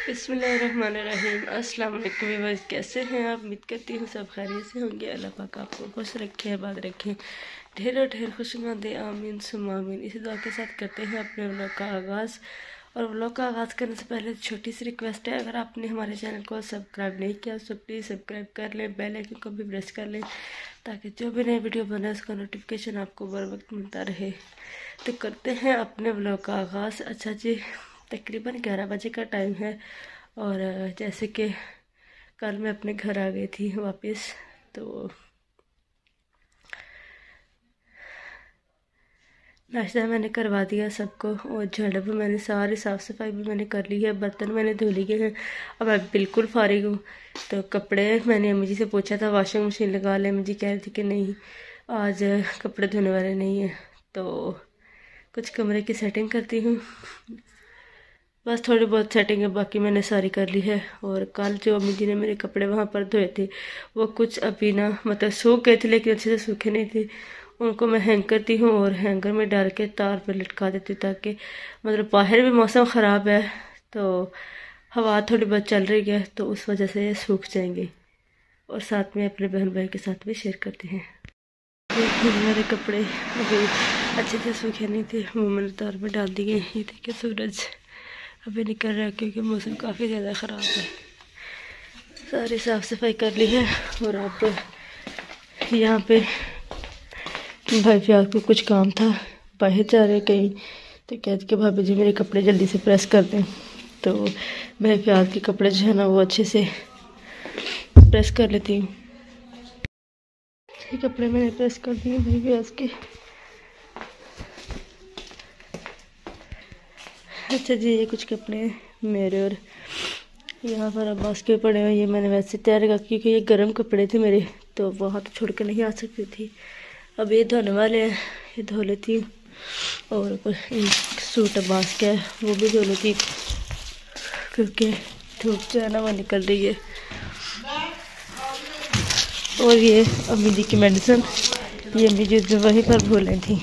बिस्मिल्लाहिर्रहमानिर्रहीम। अस्सलाम वालेकुम कैसे हैं आप? उम्मीद करती हूँ सब खैरियत से होंगे। अल्लाह पाक आपको खुश रखे आबाद रखें। ढेर और ढेर खुशनुमा दे आमीन सुमामीन इसी दुआ के साथ करते हैं अपने व्लॉग का आगाज़। और व्लॉग का आगाज़ करने से पहले छोटी सी रिक्वेस्ट है, अगर आपने हमारे चैनल को सब्सक्राइब नहीं किया तो प्लीज़ सब्सक्राइब कर लें, बेल आइकन को भी प्रेस कर लें, ताकि जो भी नई वीडियो बने, उसका नोटिफिकेशन आपको बर वक्त मिलता रहे। तो करते हैं अपने ब्लॉग का आगाज़। अच्छा जी तकरीबन ग्यारह बजे का टाइम है और जैसे कि कल मैं अपने घर आ गई थी वापस तो नाश्ता मैंने करवा दिया सबको और झाड़ू भी मैंने, सारी साफ़ सफ़ाई भी मैंने कर ली है, बर्तन मैंने धो लिए हैं। अब मैं बिल्कुल फारिग हूँ तो कपड़े मैंने अम्मी जी से पूछा था वॉशिंग मशीन लगा ले, अम्मी जी कह रही थी कि नहीं, आज कपड़े धोने वाले नहीं हैं तो कुछ कमरे की सेटिंग करती हूँ। बस थोड़ी बहुत सेटिंग है, बाकी मैंने सारी कर ली है। और कल जो अम्मी जी ने मेरे कपड़े वहाँ पर धोए थे, वो कुछ अभी ना मतलब सूख गए थे, लेकिन अच्छे से सूखे नहीं थे। उनको मैं हैंग करती हूँ और हैंगर में डाल के तार पर लटका देती हूँ ताकि मतलब बाहर भी मौसम ख़राब है तो हवा थोड़ी बहुत चल रही है तो उस वजह से ये सूख जाएँगे। और साथ में अपने बहन भाई के साथ भी शेयर करते हैं। मेरे कपड़े अभी अच्छे से सूखे नहीं थे, वो मैंने तार में डाल दिए ये देखिए, सूरज। अभी निकल रहा है क्योंकि मौसम काफ़ी ज़्यादा ख़राब है। सारी साफ़ सफ़ाई कर ली है और आप यहाँ पे भाई फियाज को कुछ काम था। बाहर जा रहे कहीं तो कहते कि भाभी जी मेरे कपड़े जल्दी से प्रेस कर दें। तो भाई फियाज के कपड़े जो है ना वो अच्छे से प्रेस कर लेती हूँ। कपड़े मैंने प्रेस कर दिए भाई फियाज के। अच्छा जी, ये कुछ कपड़े मेरे और यहाँ पर अब्बास के पड़े हुए, ये मैंने वैसे तैयार रखा क्योंकि ये गर्म कपड़े थे मेरे तो वहाँ तो छोड़ के नहीं आ सकती थी। अब ये धोने वाले हैं, ये धो लेती हूँ। और सूट अब्बास का है, वो भी धो लेती क्योंकि धूप जो है ना, वो निकल रही है। और ये अम्मी जी की मेडिसिन, ये अम्मी जी वहीं पर भूलें थी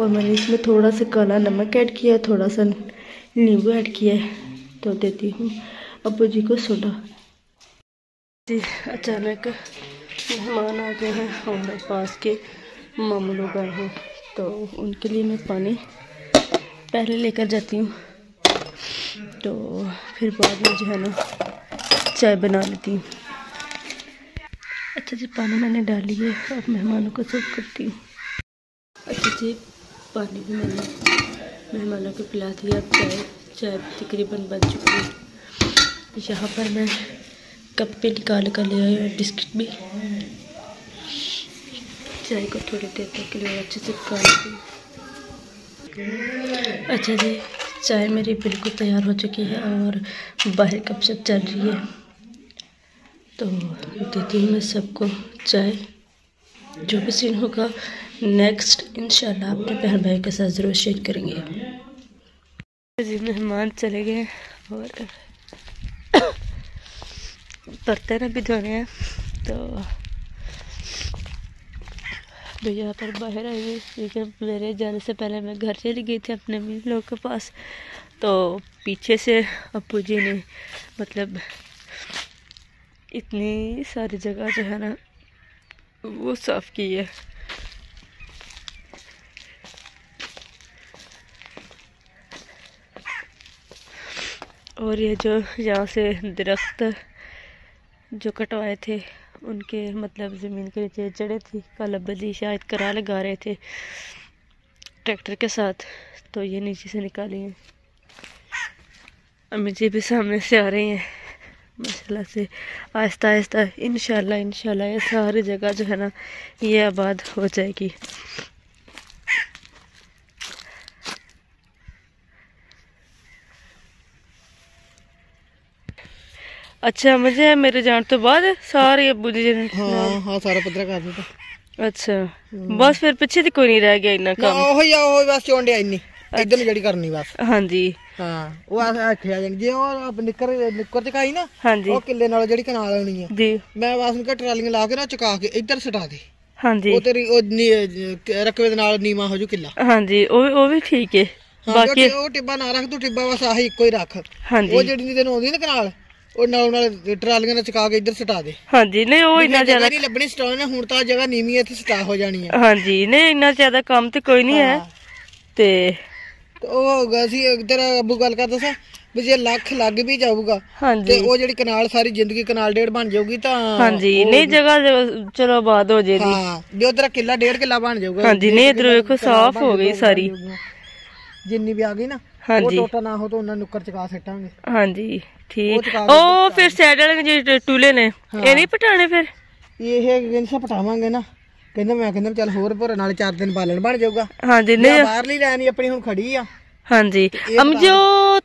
और मैंने इसमें थोड़ा सा काला नमक ऐड किया, थोड़ा सा नींबू ऐड किया है तो देती हूँ। अबू जी को सोडा। जी, अचानक मेहमान आ गए हैं और पास के मामू लोग आए हैं तो उनके लिए मैं पानी पहले लेकर जाती हूँ। तो फिर बाद में जो है ना, चाय बना लेती हूँ। अच्छा जी, पानी मैंने डाली है, अब मेहमानों को सर्व करती हूँ। अच्छा जी पानी भी मैंने मेहमानों को पिला दिया। चाय चाय तकरीबन बन चुकी है। यहाँ पर मैं कप पे निकाल कर ले आई और बिस्किट भी। चाय को थोड़ी देर तक के लिए अच्छे से पका अच्छा जी, चाय मेरी बिल्कुल तैयार हो चुकी है और बाहर कब से चल रही है। तो देती हूँ मैं सबको चाय। जो भी सीन होगा नेक्स्ट इंशाल्लाह अपने बहन भाई के साथ ज़रूर शेयर करेंगे। मेहमान चले गए और बर्तन अभी धोने हैं तो भैया पर बाहर आई हुई मेरे जाने से पहले मैं घर चली गई थी अपने मम्मी लोग के पास तो पीछे से अप्पू जी ने मतलब इतनी सारी जगह जो है ना वो साफ़ की है और ये जो यहाँ से दरख्त जो कटवाए थे, उनके मतलब ज़मीन के नीचे जड़े थी, कल बदी शायद करा लगा रहे थे ट्रैक्टर के साथ तो ये नीचे से निकाली हैं। अम्मी जी भी सामने से आ रही हैं। माशाल्लाह से आहिस्ता आहिस्ता इन शाला ये सारी जगह जो है ना ये आबाद हो जाएगी। अच्छा मुझे मेरे जान तो बाद सारे अबू जी ने हाँ, हाँ, सारा पत्रा कर दिया। अच्छा हम्म। बस फिर पिछे तो कोई नहीं रह गया इन्ना काम। ओहो या ओहो बस चोंडे आई ਇਧਰ ਨੂੰ ਜਿਹੜੀ ਕਰਨੀ ਬਸ। ਹਾਂਜੀ। ਹਾਂ ਉਹ ਆ ਇੱਥੇ ਆ ਜਾਣੀ ਜੇ ਉਹ ਨਿੱਕਰ ਨਿੱਕਰ ਚਕਾਈ ਨਾ ਹਾਂਜੀ। ਉਹ ਕਿੱਲੇ ਨਾਲ ਜਿਹੜੀ ਕਨਾਲ ਆਉਣੀ ਆ। ਜੀ। ਮੈਂ ਬਸ ਨੂੰ ਟਰਾਲੀਆਂ ਲਾ ਕੇ ਨਾ ਚਕਾ ਕੇ ਇੱਧਰ ਸਟਾ ਦੇ। ਹਾਂਜੀ। ਉਹ ਤੇਰੀ ਉਹ ਰਕਬੇ ਦੇ ਨਾਲ ਨੀਵਾ ਹੋ ਜੂ ਕਿੱਲਾ। ਹਾਂਜੀ ਉਹ ਵੀ ਉਹ ਵੀ ਠੀਕ ਹੈ ਹਾਂ ਬਾਕੀ ਉਹ ਟਿੱਬਾ ਨਾ ਰੱਖ ਤੂੰ ਟਿੱਬਾ ਬਸ ਆਹੀ ਇੱਕੋ ਹੀ ਰੱਖ। ਉਹ ਹਾਂਜੀ ਜਿਹੜੀ ਨੀ ਤੈਨੂੰ ਆਉਂਦੀ ਨਾ ਕਨਾਲ ਉਹ ਨਾਲ ਨਾਲ ਟਰਾਲੀਆਂ ਨਾਲ ਚਕਾ ਕੇ ਇੱਧਰ ਸਟਾ ਦੇ। ਹਾਂਜੀ ਨਹੀਂ ਉਹ ਇੰਨਾ ਜ਼ਿਆਦਾ ਨਹੀਂ ਲੱਭਣੀ ਸਟਾਉਣ ਨੇ ਹੁਣ ਤਾਂ ਜਗ੍ਹਾ ਨੀਵੀਂ ਇੱਥੇ ਸਟਾ ਹੋ ਜਾਣੀ ਆ। ਹਾਂਜੀ ਨਹੀਂ ਇੰਨਾ ਜ਼ਿਆਦਾ ਕੰਮ ਤੇ ਕੋਈ ਨਹੀਂ ਹੈ। ਤੇ ਤੇ ਉਹ ਹੋਗਾ ਸੀ ਤੇਰਾ ਅੱਬੂ ਗੱਲ ਕਰਦਾ ਸੀ ਵੀ ਜੇ ਲੱਖ ਲੱਗ ਵੀ ਜਾਊਗਾ ਤੇ ਹਾਂਜੀ ਉਹ ਜਿਹੜੀ ਕਨਾਲ ਸਾਰੀ ਜ਼ਿੰਦਗੀ ਕਨਾਲ ਡੇਢ ਬਣ ਜਾਊਗੀ ਤਾਂ ਹਾਂਜੀ ਨਹੀਂ ਜਗ੍ਹਾ ਜ- ਚਲੋ ਬਾਦ ਹੋ ਜੇ ਹਾਂ ਜੇ ਉਧਰ ਕਿੱਲਾ ਡੇਢ ਕਿੱਲਾ ਬਣ ਜਾਊਗਾ ਹਾਂਜੀ ਨਹੀਂ ਇਧਰ ਵੇਖੋ ਸਾਫ਼ ਹੋ ਗਈ ਸਾਰੀ। ਜਿੰਨੀ ਵੀ ਆ ਗਈ ਨਾ ਉਹ ਹਾਂਜੀ। ਟੋਟਾ ਨਾ ਹੋ ਤਾਂ ਉਹਨਾਂ ਨੁੱਕਰ ਚਕਾ ਸੱਟਾਂਗੇ। ਹਾਂਜੀ ਠੀਕ। ਉਹ ਫਿਰ ਸਾਈਡ ਵਾਲੇ ਜਿਹੜੇ ਟੂਲੇ ਨੇ ਇਹ ਨਹੀਂ ਪਟਾਣੇ ਫਿਰ? ਇਹ ਕਹਿੰਦੇ ਸਾ ਪਟਾਵਾਂਗੇ ਨਾ। ਕਹਿੰਦਾ ਮੈਂ ਕਹਿੰਦਾ ਚੱਲ ਹੋਰ ਭੋਰੇ ਨਾਲ ਚਾਰ ਦਿਨ ਬਾਲਣ ਬਣ ਜਾਊਗਾ। ਹਾਂਜੀ ਨਹੀਂ। ਬਾਹਰਲੀ ਲੈਣੀ ਆਪਣੀ ਹੁਣ ਖੜੀ ਆ। ਹਾਂਜੀ। ਅਮ ਜੋ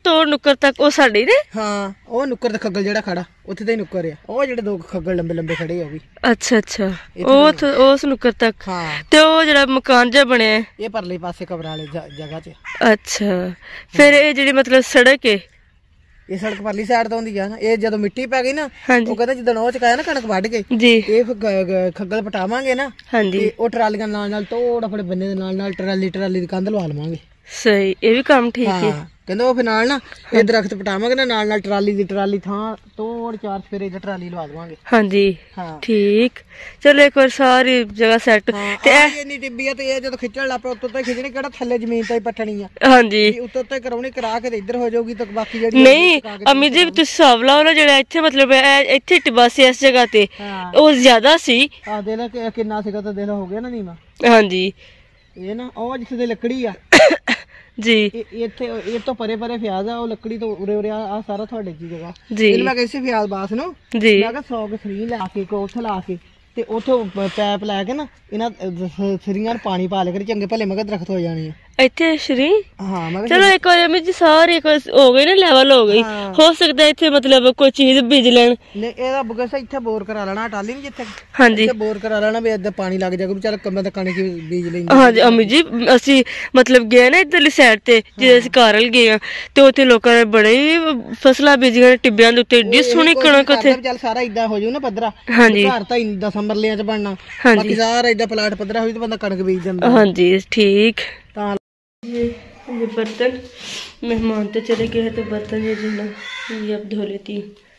ਤੋੜ ਨੁੱਕਰ ਤੱਕ ਉਹ ਸਾਡੀ ਨੇ? ਹਾਂ ਉਹ ਨੁੱਕਰ ਦਾ ਖੱਗਲ ਜਿਹੜਾ ਖੜਾ ਉੱਥੇ ਤੇ ਨੁੱਕਰ ਆ। ਉਹ ਜਿਹੜੇ ਦੋ ਖੱਗਲ ਲੰਬੇ ਲੰਬੇ ਖੜੇ ਆ ਉਹ ਵੀ। ਅੱਛਾ ਅੱਛਾ। ਉਹ ਉਸ ਨੁੱਕਰ ਤੱਕ। ਹਾਂ। ਤੇ ਉਹ ਜਿਹੜਾ ਮਕਾਨ ਜਿਹਾ ਬਣਿਆ। ਇਹ ਪਰਲੇ ਪਾਸੇ ਕਬਰਾਂ ਵਾਲੇ ਜਗ੍ਹਾ 'ਚ। ਅੱਛਾ। ਫਿਰ ਇਹ ਜਿਹੜੀ ਮਤਲਬ ਸੜਕ ਹੈ ਇਹ ਸੜਕ ਪਰਲੀ ਸਾਈਡ ਤੋਂ ਹੁੰਦੀ ਆ ਇਹ ਜਦੋਂ ਮਿੱਟੀ ਪੈ ਗਈ ਨਾ ਉਹ ਕਹਿੰਦਾ ਜਦੋਂ ਉਹ ਚਕਾਇਆ ਨਾ ਕਣਕ ਵੱਢ ਕੇ ਇਹ ਖੱਗਲ ਪਟਾਵਾਂਗੇ ਨਾ ਹਾਂਜੀ। ਤੇ ਉਹ ਟਰਾਲੀਆਂ ਨਾਲ ਨਾਲ ਤੋੜ ਆਪਣੇ ਬੰਨੇ ਦੇ ਨਾਲ ਨਾਲ ਟਰਾਲੀ ਟਰਾਲੀ ਦੀ ਕੰਧ ਲਵਾ ਲਵਾਂਗੇ। ਸਹੀ ਇਹ ਵੀ ਕੰਮ ਠੀਕ ਹਾਂ। ਕਹਿੰਦਾ ਉਹ ਫਿਰ ਨਾਲ ਨਾ ਇਹ ਦਰਖਤ ਪਟਾਵਾਂਗੇ ਨਾ ਨਾਲ ਨਾਲ ਟਰਾਲੀ ਦੀ ਟਰਾਲੀ ਥਾਂ ਤੋੜ ਚਾਰ ਸਫੇਰੇ ਦੀ ਟਰਾਲੀ ਲਵਾ ਦੇਵਾਂਗੇ। ਹਾਂਜੀ ਹਾਂ। ਠੀਕ। ਚਲੋ ਇੱਕ ਵਾਰ ਸਾਰੀ ਜਗ੍ਹਾ ਸੈੱਟ ਤੇ ਆਹ ਇੰਨੀ ਟਿੱਬੀ ਆ ਤੇ ਇਹ ਜਦੋਂ ਖਿੱਚਣ ਲੱਗ ਪਿਆ ਉੱਤੋਂ ਤਾਂ ਖਿੱਚਣੀ ਕਿਹੜਾ ਥੱਲੇ ਜ਼ਮੀਨ ਤੇ ਹੀ ਪੱਟਣੀ ਆ। ਹਾਂਜੀ। ਉੱਤੋਂ ਤੇ ਕਰਾਉਣੀ ਕਰਾ ਕੇ ਤੇ ਇੱਧਰ ਹੋ ਜਾਊਗੀ ਤਾਂ ਬਾਕੀ ਜਿਹੜੀ ਨਹੀਂ ਅਮੀ ਜੀ ਤੁਸੀਂ ਹਿਸਾਬ ਲਾਓ ਨਾ ਜਿਹੜਾ ਇੱਥੇ ਮਤਲਬ ਇਹ- ਇੱਥੇ ਟਿੱਬਾ ਸੀ ਇਸ ਜਗ੍ਹਾ ਤੇ ਉਹ ਜ਼ਿਆਦਾ ਸੀ। ਆ ਦੇ ਲੈ ਕਿੰਨਾ ਸੀਗਾ ਤਾਂ ਦੇ ਲੈ ਹੋ ਗਿਆ ਨਾ ਨੀਵਾ। ਹਾਂਜੀ। ਇਹ ਨਾ ਉਹ ਜਿੱਥੇ ਲੱਕੜੀ ਆ ਜੀ। ਇਹ ਇੱਥੇ ਇਹ ਤੋਂ ਪਰੇ ਪਰੇ ਫਿਆਜ਼ ਆ ਉਹ ਲੱਕੜੀ ਤੋਂ ਉਰੇ ਉਰੇ ਆ ਸਾਰਾ ਤੁਹਾਡੇ ਜੀ ਜਗ੍ਹਾ ਜੀ। ਇਹਨੂੰ ਮੈਂ ਕਿਸੇ ਫਿਆਜ਼ ਬਾਸ ਨੂੰ। ਜੀ। ਮੈਂ ਕਿਹਾ 100 ਕੇ ਸਰੀ ਲਾ ਕੇ ਕੋ ਉੱਥੇ ਲਾ ਕੇ। ਤੇ ਉੱਥੋਂ ਪੈਪ ਲੈ ਕੇ ਨਾ ਇਹਨਾਂ ਅਹ, ਸਰੀਆਂ ਨੂੰ ਪਾਣੀ ਪਾ ਲਿਆ ਕਰੀ ਚੰਗੇ ਭਲੇ ਮੈਂ ਕਿਹਾ ਦਰਖਤ ਹੋ ਜਾਣੀ ਆ। ਇੱਥੇ ਸ਼੍ਰੀ ਹਾਂ ਮੈਂ ਚਲੋ ਇੱਕ ਵਾਰ ਅਮੀ ਜੀ ਸਾਰੇ ਹੋ ਗਏ ਨਾ ਲੈਵਲ ਹੋ ਗਈ। ਹਾਂ। ਸਕਦਾ ਇੱਥੇ ਮਤਲਬ ਕੋਈ ਚੀਜ਼ ਬੀਜ ਲੈਣ। ਨਹੀਂ ਇਹਦਾ ਬਗਸਾ ਇੱਥੇ ਬੋਰ ਕਰਾ ਲੈਣਾ ਟਾਲੀ ਨਹੀਂ ਜਿੱਥੇ। ਹਾਂਜੀ। ਇੱਥੇ ਬੋਰ ਕਰਾ ਲੈਣਾ ਵੀ ਇੱਦਾਂ ਪਾਣੀ ਲੱਗ ਜਾਊਗਾ ਵੀ ਚੱਲ ਕੰਮਾਂ ਕਣਕ ਹੀ ਬੀਜ ਲੈਂਦੇ ਹਾਂਜੀ ਅਮੀ ਜੀ ਅਸੀਂ ਮਤਲਬ ਗਏ ਨਾ ਇਧਰਲੀ ਸਾਈਡ ਤੇ ਜਿਹਦੇ ਅਸੀਂ ਕਾਰਲ ਗਏ ਆ ਤੇ ਉੱਥੇ ਲੋਕਾਂ ਨੇ ਬੜੇ ਫਸਲਾਂ ਬੀਜੀਆਂ ਟਿੱਬਿਆਂ ਦੇ ਉੱਤੇ ਏਡੀ ਸੋਹਣੀ ਕਣਕ ਉੱਥੇ। ਚੱਲ ਸਾਰਾ ਇਦਾਂ ਹੋ ਜਾਊ ਨਾ ਪੱਧਰਾ। ਹਾਂਜੀ। ਘਰ ਤਾਂ 10 ਮਰਲਿਆਂ ਚ ਬਣਨਾ। ਹਾਂਜੀ। ਬਾਕੀ ਸਾਰਾ ਇਦਾਂ ਪਲਾਟ ਪੱਧਰਾ ਹੋਈ ਤੇ ਬੰਦਾ ਕਣਕ ਬੀਜ ਜਾਂਦਾ। ਹਾਂਜੀ ਠੀਕ। ਤਾਂ ये बर्तन मेहमान तो चले गए हैं तो बर्तन ये जो ना, ये अब धो लेती हूँ।